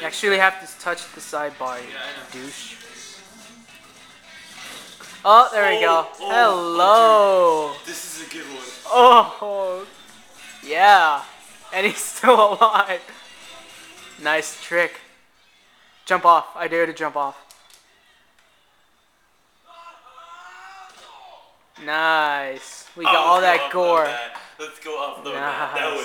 You actually have to touch the sidebar, bar, Yeah, douche. Oh, there we go. oh, oh Hello. Oh, this is a good one. Oh, yeah. And he's still alive. Nice trick. Jump off. I dare to jump off. Nice. We got Oh, all that gore. that. Let's go off the That was